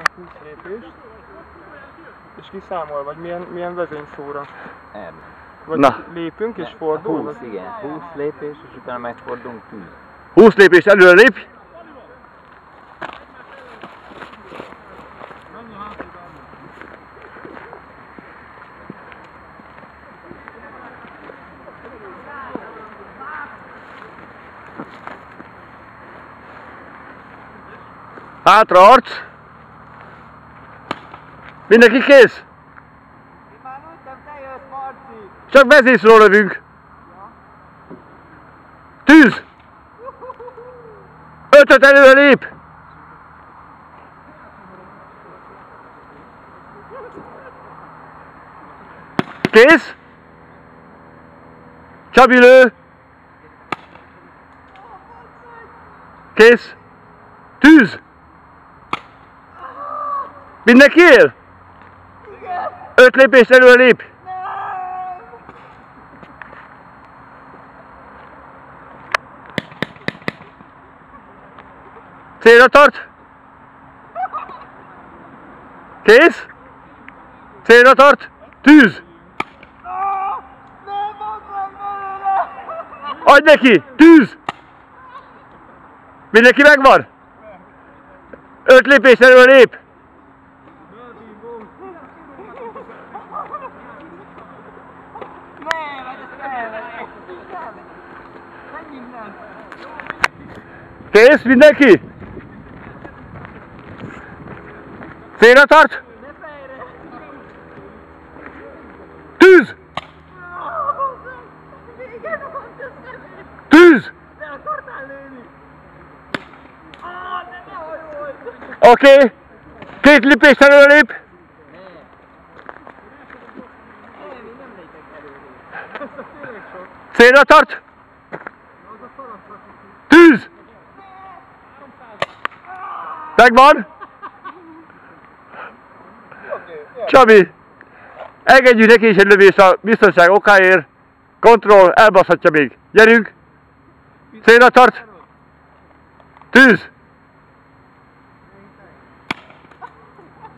lépünk 20 lépést, és kiszámol, vagy milyen, milyen vezényszóra. Erre. Vagy Na. lépünk és fordul? 20, igen. 20 lépés, és utána megfordulunk 10. 20 lépés előre lép. Hátra arc. Mindenki kész? Már mondtam, te jössz, Marci! Csak vezészről lövünk. Tűz! Ötöt előre lép! Kész? Csabi lő! Kész? Tűz! Mindenki él? Öt lépést előre lép! Célra tart! Kész? Célra tart! Tűz! Adj neki! Tűz! Mindenki megvan? Öt lépés előre lép! Kész mindenki? Célra tart! Tűz! Tűz! Oké. Okay. Két lépés előre lép. Nem, én nem lépek előre. Célra tart. Tűz! Megvan? Csabi, engedjük neki is egy lövést a biztonság okáért. Kontroll, elbaszhatja még. Gyerünk! Célra tart! Tűz!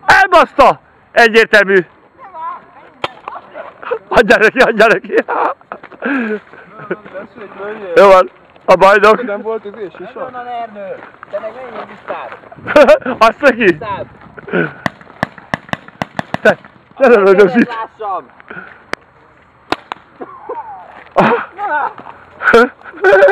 Elbaszta! Egyértelmű! Adjál neki, adjál neki! Tessék, lőjél! Jó van, a bajnok. Nem volt ez és is Onnan Ernő! Te meg menjél vissza! Azt neki? Vissza! Te, te nem rögös itt. Lássam! Ah.